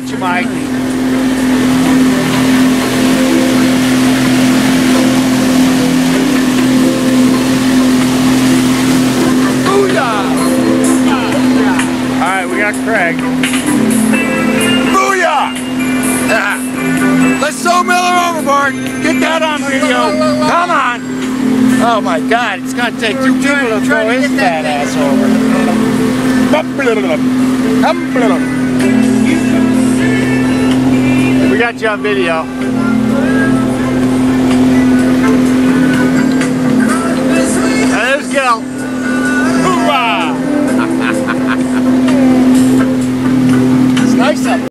got you, Mike. Booyah! All right, we got Craig. Booyah! Let's throw Miller overboard. Get that on video. Come on. Oh my God, it's gonna take two people to throw his fat ass over. Come, little got you on video.